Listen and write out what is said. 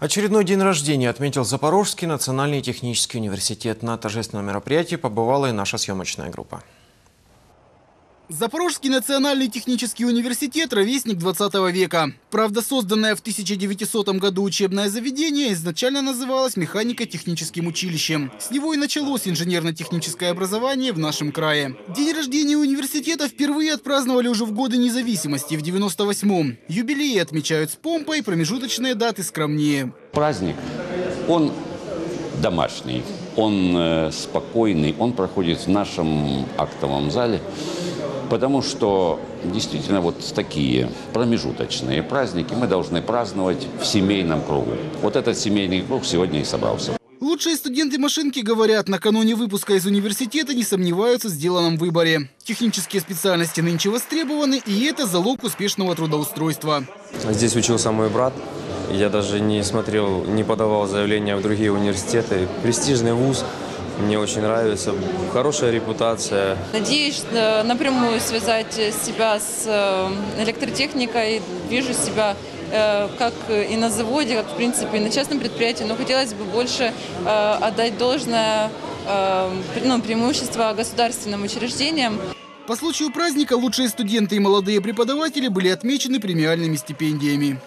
Очередной день рождения отметил Запорожский национальный технический университет. На торжественном мероприятии побывала и наша съемочная группа. Запорожский национальный технический университет – ровесник 20 века. Правда, созданное в 1900 году учебное заведение изначально называлось механико-техническим училищем. С него и началось инженерно-техническое образование в нашем крае. День рождения университета впервые отпраздновали уже в годы независимости, в 98-м. Юбилеи отмечают с помпой, промежуточные даты скромнее. Праздник, он домашний, он э, спокойный, он проходит в нашем актовом зале. Потому что действительно вот такие промежуточные праздники мы должны праздновать в семейном кругу. Вот этот семейный круг сегодня и собрался. Лучшие студенты машинки говорят, накануне выпуска из университета не сомневаются в сделанном выборе. Технические специальности нынче востребованы, и это залог успешного трудоустройства. Здесь учился мой брат. Я даже не смотрел, не подавал заявления в другие университеты. Престижный вуз – мне очень нравится. Хорошая репутация. Надеюсь э, напрямую связать себя с э, электротехникой. Вижу себя э, как и на заводе, как в принципе и на частном предприятии, но хотелось бы больше отдать должное ну, преимущество государственным учреждениям. По случаю праздника лучшие студенты и молодые преподаватели были отмечены премиальными стипендиями.